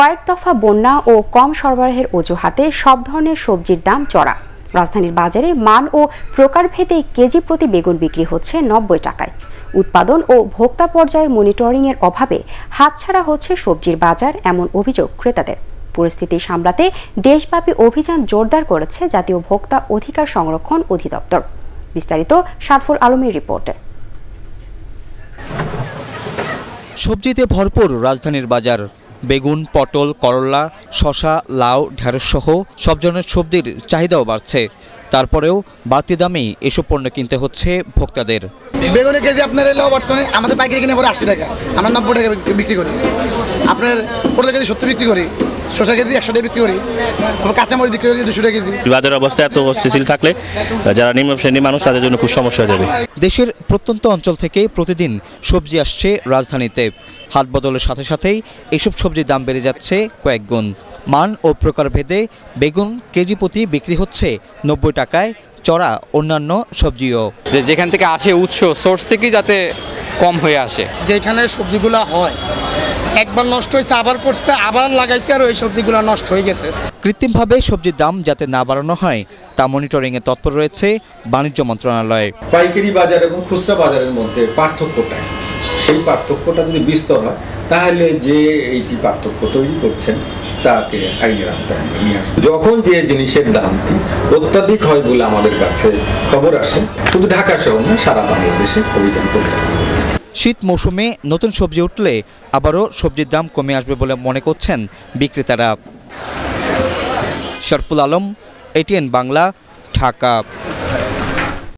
কয়েক দফা বন্যা ও কম সরবরাহের অজুহাতে সব ধরনের সবজির দাম চড়া। রাজধানীর বাজারে মান ও প্রকারভেদে কেজি প্রতি বেগুন বিক্রি হচ্ছে নব্বই টাকায়। উৎপাদন ও ভোক্তা পর্যায়ে মনিটরিংয়ের অভাবে হাতছাড়া হচ্ছে সবজির বাজার, এমন অভিযোগ ক্রেতাদের। পরিস্থিতি সামলাতে দেশব্যাপী অভিযান জোরদার করেছে জাতীয় ভোক্তা অধিকার সংরক্ষণ অধিদপ্তর। বিস্তারিত সারফুল আলমের রিপোর্টে। সবজিতে ভরপুর রাজধানীর বাজার বেগুন, পটল, করলা শশা লাউ, ঢেঁড়সসহ সব ধরনের সবজির চাহিদাও বাড়ছে। তারপরেও বাড়তি দামেই এসব পণ্য কিনতে হচ্ছে ভোক্তাদের। বেগুনের কেজি আপনার এলো বর্তমানে, আমাদের পাইকারি কিনে পরে আশি টাকা। আমরা নব্বই টাকা বিক্রি- করি। আপনার পটল কেজি সত্তর বিক্রি করি। শসা কেজি একশো টাকা বিক্রি করি। তারপর কাঁচামরিচ বিক্রি করি দুশো টাকা কেজি। বাজারের অবস্থা এত অস্থিতিশীল থাকলে যারা নিম্ন শ্রেণির মানুষ তাদের জন্য খুব সমস্যা হয়ে যাবে। দেশের প্রত্যন্ত অঞ্চল থেকে প্রতিদিন সবজি আসছে রাজধানীতে। হাত বদলের সাথে সাথেই এসব সবজির দাম বেড়ে যাচ্ছে কয়েক গুণ। মান ও প্রকারভেদে বেগুন কেজি প্রতি বিক্রি হচ্ছে নব্বই টাকায় চড়া অন্যান্য সবজিও। যে যেখান থেকে আসে উৎস সোর্স থেকেই যাতে কম হয়ে আসে। যেখানে সবজিগুলো হয় একবার নষ্ট হয়েছে আবার করছে আবার লাগাইছে আর ওই সবজিগুলো নষ্ট হয়ে গেছে। কৃত্রিমভাবে সবজির দাম যাতে না বাড়ানো হয় তা মনিটরিংয়ে তৎপর রয়েছে বাণিজ্য মন্ত্রণালয়। পাইকারি বাজার এবং খুচরা বাজারের মধ্যে পার্থক্যটা কি? সেই পার্থক্যটা যদি বিস্তর হয় তাহলে যে এইটি পার্থক্য তৈরি করছেন তাকে আইনের আওতায় নিয়ে আসব। যখন যে জিনিসের দামটি অত্যাধিক হয় বলে আমাদের কাছে খবর আসে শুধু ঢাকা শহর না সারা বাংলাদেশে অভিযান পরিচালনা করে থাকি। শীত মৌসুমে নতুন সবজি উঠলে আবারও সবজির দাম কমে আসবে বলে মনে করছেন বিক্রেতারা। শরফুল আলম এটিএন বাংলা, ঢাকা।